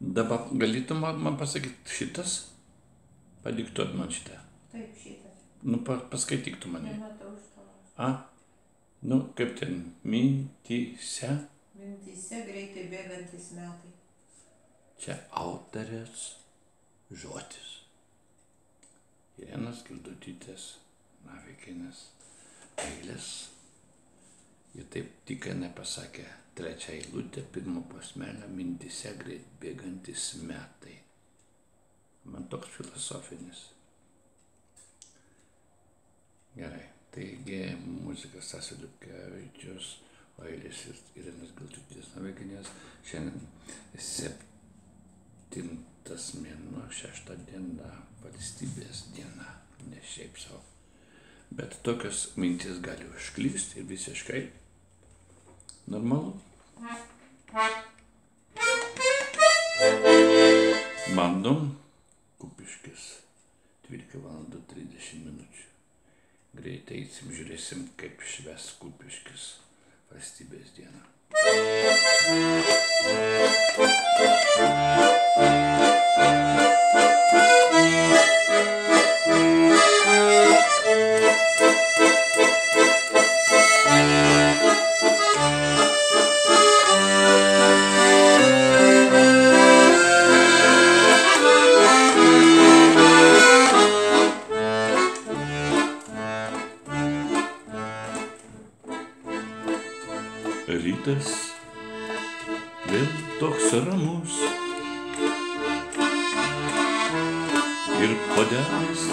Dabar galėtum man, pasakyti šitas? Padiktuot man šitą. Taip, šitas. Nu, pa, paskaityk tu mane. Nematau iš to. A? Nu, kaip ten, mintyse. Mintyse greitai bėgantis metai. Čia autorės žodis. Irenas Kildutytės, Navikinės, eilės. Ji taip tik nepasakė trečią eilutę, pirmą posmelę, mintise greit bėgantis metai. Man toks filosofinis. Gerai, taigi muzikas Sasiliukevičius, o eilės ir Irenas Kildutytės, Navikinės. Šiandien septintas mėnuo, šešta diena, valstybės diena, ne šiaip savo. Bet tokios mintis gali užklysti ir visiškai normalu. Bandom, kupiškis, 12 val. 30 minučių. Greitai eisim, žiūrėsim, kaip šves kupiškis valstybės dieną. Rytas vėl toks ramus. Ir podelis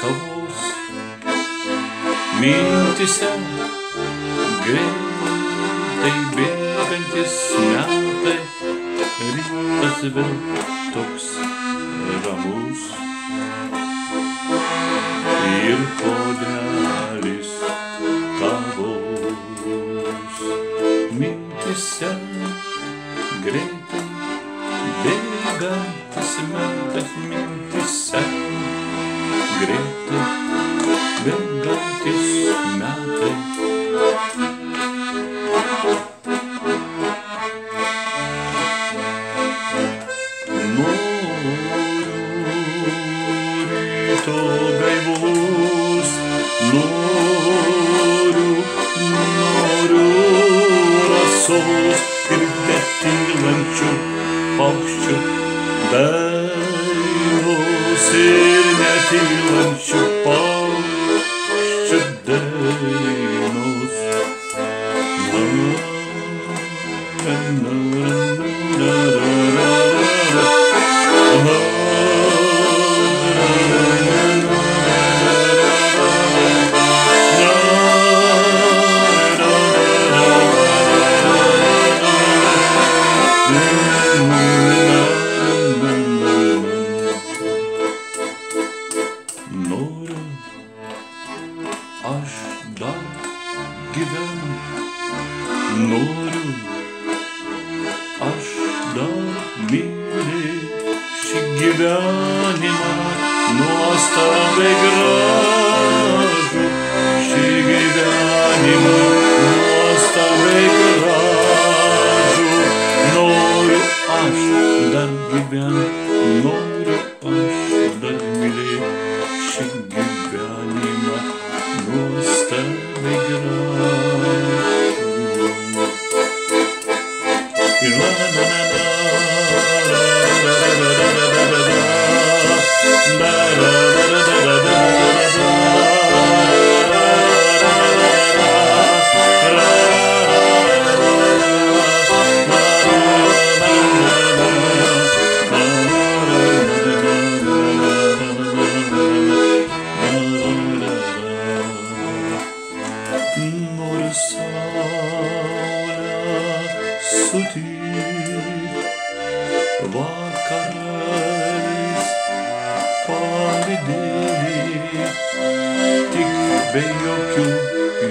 kavos. Mintise greitai bėgantis metai. Rytas vėl toks ramus. Ir podelis kavos mintise greitai bėgantis metas mintise greitai bėgantis metai birlikte dinlençu bakçu ben o sirne dinlençu bakçu deynos ben ben aš dar mylėti šį gyvenimą nuostabiai gražų, šį gyvenimą nuostabiai gražų. Noriu aš dar gyventi, noriu aš dar mylėti šį gyvenimą nuostabiai gražų. Palydėti, tik be jokių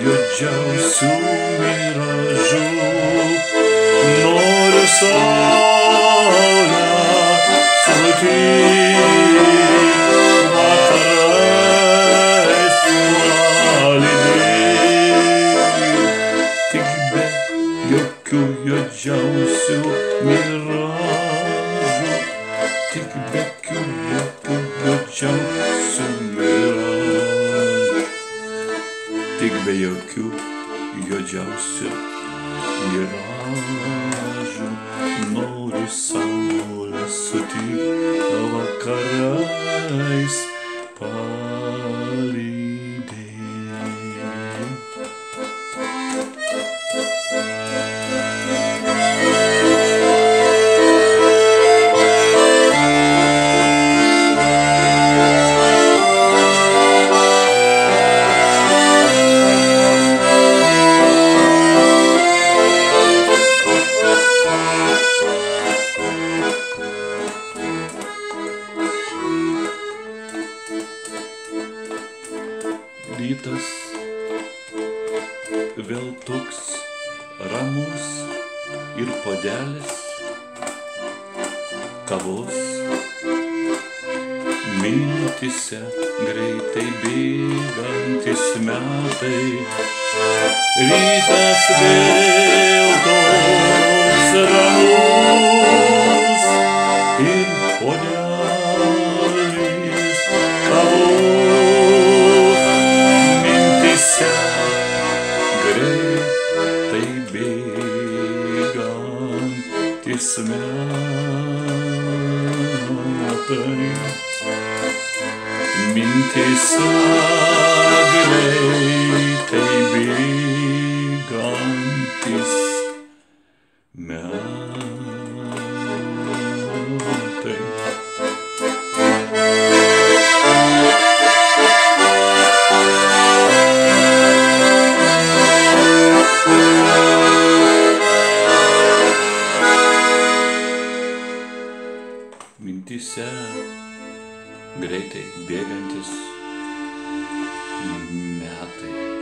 juodžiausių miražų. Noriu saulę sutikti be jokių juodžiausių miražų, noriu saulę sutikti vakarais vėl toks ramus ir podelis kavos. Mintise greitai bėgantis metai. Rytas vėl toks ramus ir podelis greitai bėgantis metai. Mintise greitai bėgantis metai